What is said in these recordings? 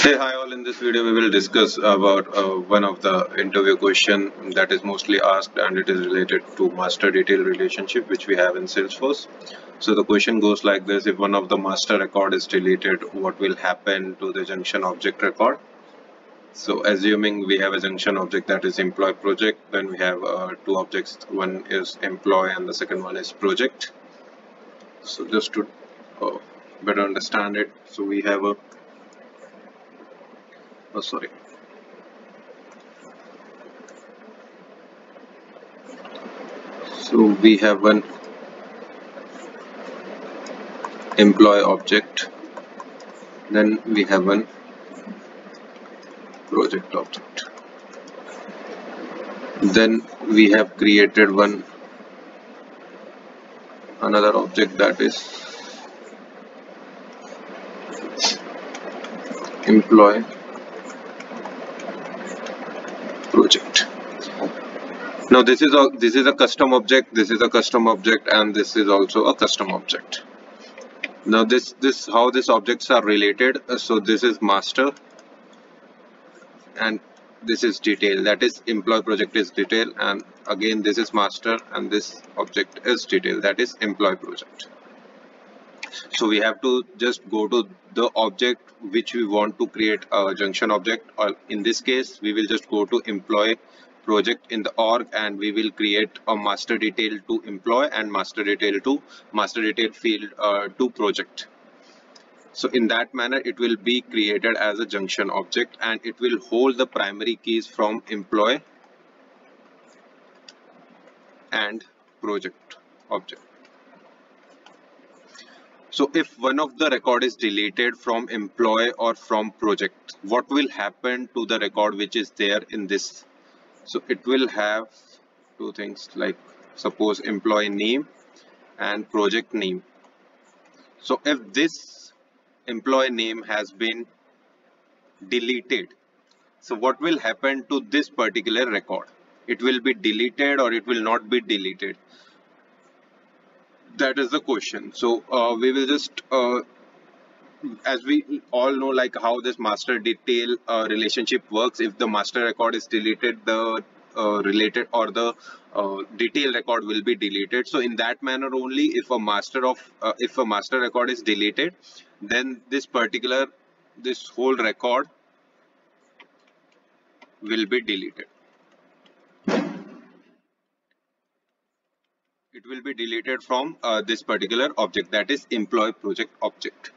Hey, hi all. In this video, we will discuss about uh, one of the interview question that is mostly asked and it is related to master detail relationship which we have in Salesforce. So the question goes like this. If one of the master record is deleted, what will happen to the junction object record? So assuming we have a junction object that is employee project, then we have uh, two objects. One is employee and the second one is project. So just to uh, better understand it, so we have a oh sorry. So we have one employee object. Then we have one project object. Then we have created one another object that is employee project. Now this is a this is a custom object this is a custom object and this is also a custom object. Now this this how these objects are related uh, so this is master and this is detail. That is employee project is detail and again this is master and this object is detail. That is employee project so we have to just go to the object which we want to create a junction object. Or in this case we will just go to employee project in the org and we will create a master detail to employee and master detail to master detail field uh, to project. So in that manner it will be created as a junction object and it will hold the primary keys from employee and project object so if one of the record is deleted from employee or from project, what will happen to the record which is there in this? So it will have two things like suppose employee name and project name. So if this employee name has been deleted, so what will happen to this particular record? It will be deleted or it will not be deleted that is the question. So uh, we will just uh, as we all know like how this master detail uh, relationship works. If the master record is deleted the uh, related or the uh, detail record will be deleted. So in that manner only if a master of uh, if a master record is deleted then this particular this whole record will be deleted it will be deleted from uh, this particular object that is employee project object.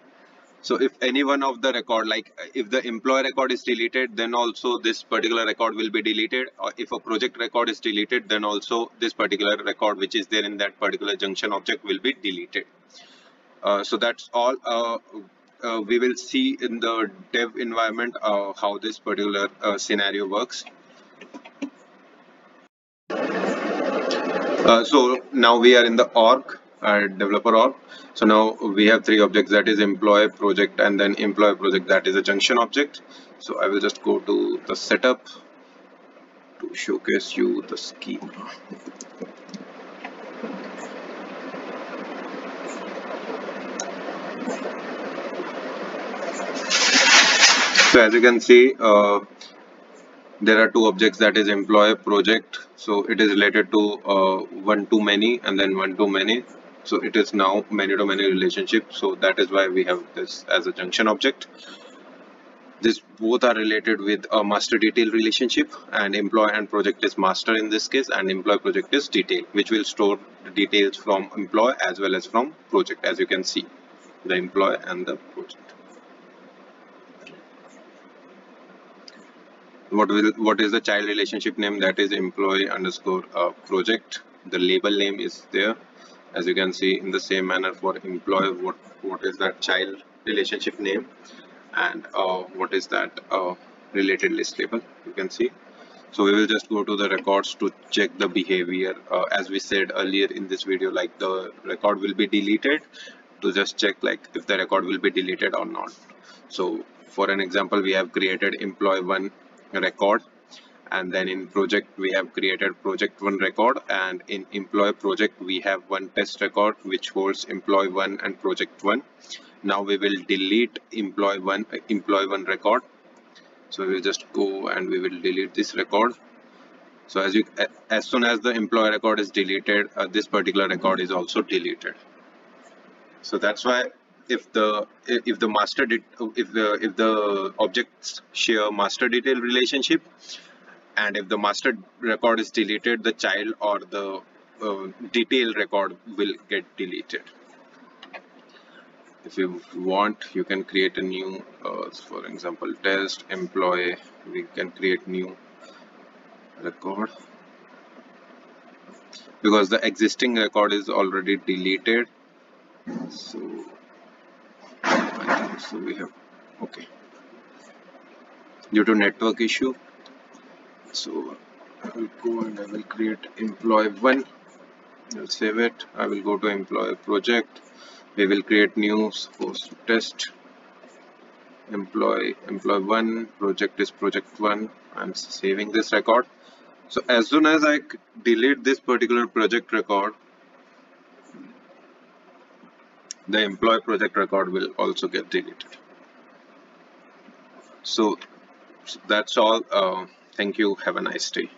So if any one of the record like if the employee record is deleted then also this particular record will be deleted. Or if a project record is deleted then also this particular record which is there in that particular junction object will be deleted. Uh, so that's all uh, uh we will see in the dev environment uh, how this particular uh, scenario works Uh, so now we are in the org uh, developer org. So now we have three objects that is employee project and then employee project that is a junction object. So i will just go to the setup to showcase you the schema so as you can see uh, there are two objects that is employee project. So it is related to uh, one to many and then one to many. So it is now many to many relationship. So that is why we have this as a junction object. This both are related with a master detail relationship and employee and project is master in this case and employee project is detail which will store details from employee as well as from project as you can see the employee and the project what will what is the child relationship name? That is employee underscore uh, project. The label name is there. As you can see in the same manner for employee what what is that child relationship name? And uh, what is that uh, related list label? You can see. So we will just go to the records to check the behavior. Uh, as we said earlier in this video like the record will be deleted. To just check like if the record will be deleted or not. So for an example we have created employee one record. And then in project we have created project one record. And in employee project we have one test record which holds employee one and project one. Now we will delete employee one employee one record. So we just go and we will delete this record. So as you as soon as the employee record is deleted uh, this particular record is also deleted. So that's why if the if the master did if the if the objects share master detail relationship and if the master record is deleted the child or the uh, detail record will get deleted. If you want you can create a new uh, for example test employee we can create new record. Because the existing record is already deleted so so we have okay. Due to network issue so I will go and I will create employee one. I'll save it. I will go to employee project. We will create new suppose test. Employee employee one project is project one. I'm saving this record. So as soon as I delete this particular project record the employee project record will also get deleted. So, that's all. Uh, thank you. Have a nice day